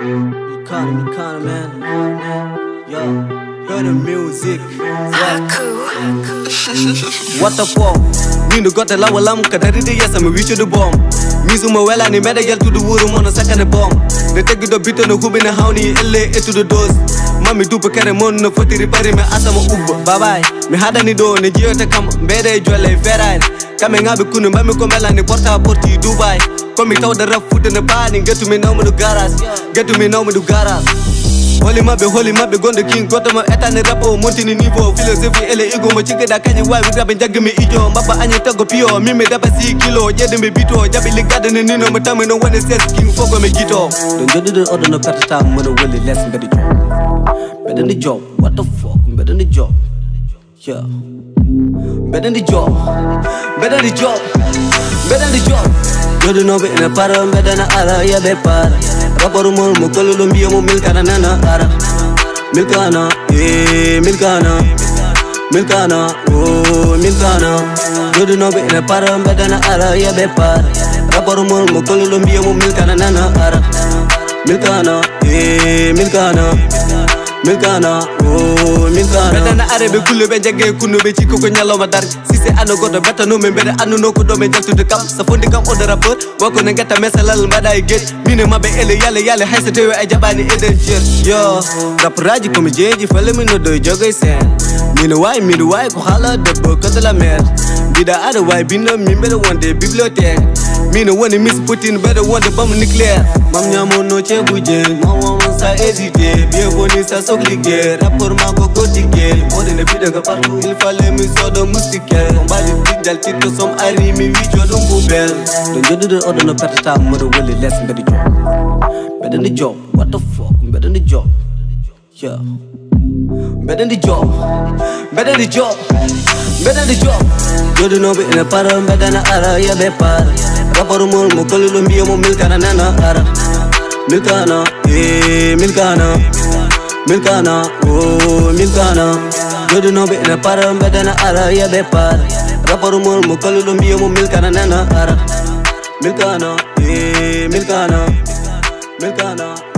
Milkana, Milkana, man. Yo, hear the music. What the fuck? Nino got the lawa lam kadari de yes I'm a wish the bomb. Misu ma wela ni meda gel to the wuru mono second bomb. They take the bit on the hube na hauni elle e to the dose. Mami dupe kere mon no foti ripari me asama ubba. Bye. Mi hada ni do ne jiyo te kam mbede jole ferrari. Kame ngabe kunu mami ko mela ni porta porti Dubai. Komi taw da rap foot na bani get to me now me do garas. Get me me. Holy mabe, holy mabe, gonde king. Gota ma eta ni rapo, monti ni nivo. Philosophy ele ego, mo chike da kanyi wai Wita ben jagi mi ijo, mbaba anye tago pio Mi me dapa si kilo, jede me bito Jabi li gade ni nino, matame no wane ses King fogo me gito Don jodi de odo no peta ta Mwene wele less, mbedi job Mbede ni job, what the fuck? Mbedi ni job, yeah Mbede ni job Mbede ni job Mbede ni job Jodi no be ene paro, mbede na ara, yebe para Raparu mo mo kololo mbiyo mo milkana nana ara. Milkana, eh milkana. Milkana, oh milkana. Jodi no be ene para mbeda na ara yebe para. Raparu mo mo kololo mbiyo mo milkana nana ara. Milkana, eh milkana min kana oh na are be kulle be jagge kunno be ci ko nyaloma dar si se ano godo beta no men anu anno no ko do me jaltude kam. Sa fondi kam o rapper wako na ngeta mesalal mbada e get. Mine mabe ele yale yale hay se tewe e jabani e den jer yo rapperaji ko mi jeji fele min no do jogoy sen. Mine way mine way ko hala debbo ko de la mer. Be the other way, be no me better one day bibliothèque Me no one miss Putin better one the bomb nuclear. Mam nyamo no che guje Mama sa edite Bien boni sa so clique Rapport ma go go tike, Mode ne pide ga partout Il fallait me so do musique On bali tig dal tig som ari mi wi jo dum bu Don jodo do odo no perte ta mo do wele better job. The job what the fuck better the job. Yeah. Mbede ni job. Mbede ni job. Mbede ni job. Jodo no be ene para mbede na ara yebe para Raparu mo kololo mbiyo mo milkana nana ara Milkana, eh milkana Milkana, oh milkana Jodo no be ene para mbede na ara yebe para Raparu mo kololo mbiyo mo milkana nana ara Milkana, eh milkana Milkana